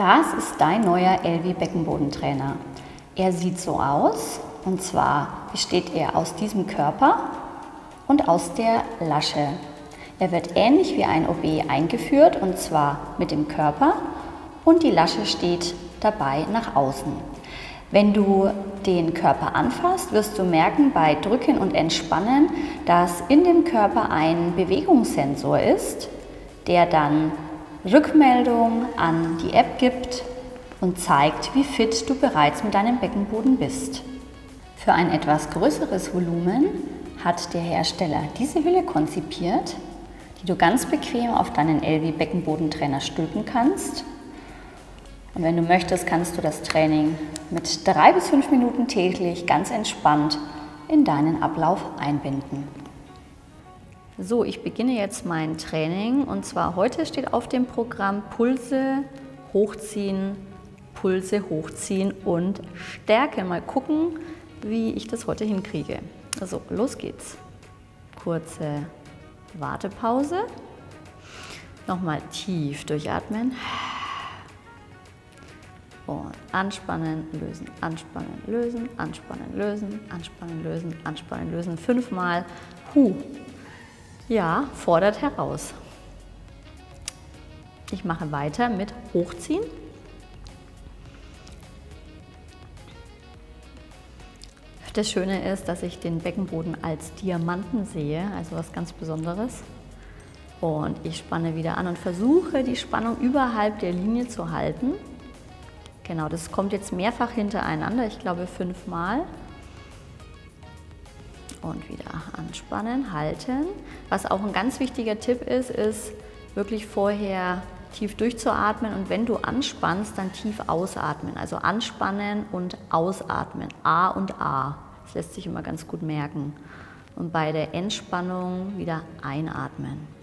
Das ist dein neuer Elvi Beckenbodentrainer. Er sieht so aus und zwar besteht er aus diesem Körper und aus der Lasche. Er wird ähnlich wie ein OB eingeführt und zwar mit dem Körper und die Lasche steht dabei nach außen. Wenn du den Körper anfasst, wirst du merken bei Drücken und Entspannen, dass in dem Körper ein Bewegungssensor ist, der dann Rückmeldung an die App gibt und zeigt, wie fit du bereits mit deinem Beckenboden bist. Für ein etwas größeres Volumen hat der Hersteller diese Hülle konzipiert, die du ganz bequem auf deinen LV Beckenbodentrainer stülpen kannst und wenn du möchtest, kannst du das Training mit drei bis fünf Minuten täglich ganz entspannt in deinen Ablauf einbinden. So, ich beginne jetzt mein Training und zwar heute steht auf dem Programm Pulse hochziehen, Pulse hochziehen und Stärke. Mal gucken, wie ich das heute hinkriege. Also, los geht's. Kurze Wartepause. Nochmal tief durchatmen. Und anspannen, lösen, anspannen, lösen, anspannen, lösen, anspannen, lösen, anspannen, lösen. Fünfmal. Hu. Ja, fordert heraus. Ich mache weiter mit Hochziehen. Das Schöne ist, dass ich den Beckenboden als Diamanten sehe, also was ganz Besonderes. Und ich spanne wieder an und versuche, die Spannung überhalb der Linie zu halten. Genau, das kommt jetzt mehrfach hintereinander, ich glaube fünfmal. Und wieder anspannen, halten. Was auch ein ganz wichtiger Tipp ist, ist wirklich vorher tief durchzuatmen und wenn du anspannst, dann tief ausatmen. Also anspannen und ausatmen. A und A. Das lässt sich immer ganz gut merken. Und bei der Entspannung wieder einatmen.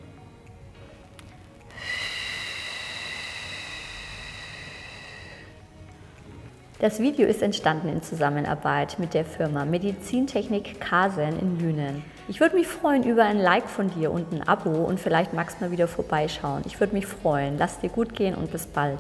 Das Video ist entstanden in Zusammenarbeit mit der Firma Medizintechnik Kasen in Lünen. Ich würde mich freuen über ein Like von dir und ein Abo und vielleicht magst du mal wieder vorbeischauen. Ich würde mich freuen. Lass dir gut gehen und bis bald.